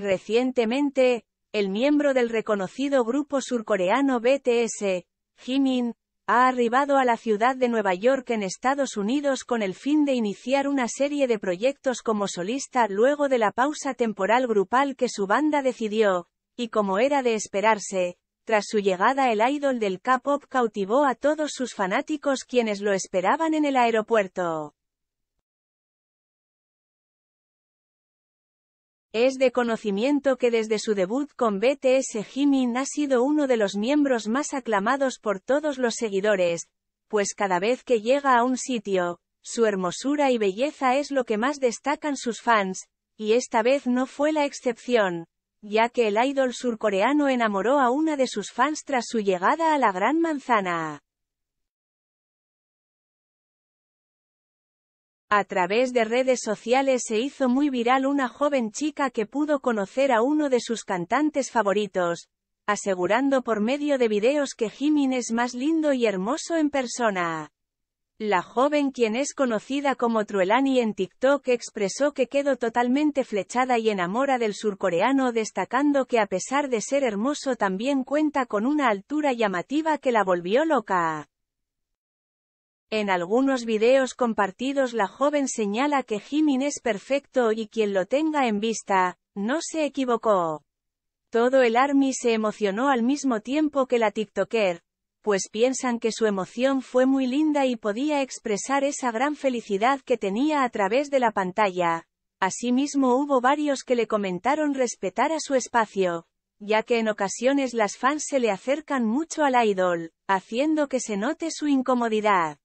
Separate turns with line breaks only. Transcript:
Recientemente, el miembro del reconocido grupo surcoreano BTS, Jimin, ha arribado a la ciudad de Nueva York en Estados Unidos con el fin de iniciar una serie de proyectos como solista luego de la pausa temporal grupal que su banda decidió, y como era de esperarse, tras su llegada el idol del K-pop cautivó a todos sus fanáticos quienes lo esperaban en el aeropuerto. Es de conocimiento que desde su debut con BTS Jimin ha sido uno de los miembros más aclamados por todos los seguidores, pues cada vez que llega a un sitio, su hermosura y belleza es lo que más destacan sus fans, y esta vez no fue la excepción, ya que el idol surcoreano enamoró a una de sus fans tras su llegada a la Gran Manzana. A través de redes sociales se hizo muy viral una joven chica que pudo conocer a uno de sus cantantes favoritos, asegurando por medio de videos que Jimin es más lindo y hermoso en persona. La joven quien es conocida como Truelani en TikTok expresó que quedó totalmente flechada y enamora del surcoreano destacando que a pesar de ser hermoso también cuenta con una altura llamativa que la volvió loca. En algunos videos compartidos la joven señala que Jimin es perfecto y quien lo tenga en vista, no se equivocó. Todo el ARMY se emocionó al mismo tiempo que la TikToker, pues piensan que su emoción fue muy linda y podía expresar esa gran felicidad que tenía a través de la pantalla. Asimismo hubo varios que le comentaron respetar a su espacio, ya que en ocasiones las fans se le acercan mucho al idol, haciendo que se note su incomodidad.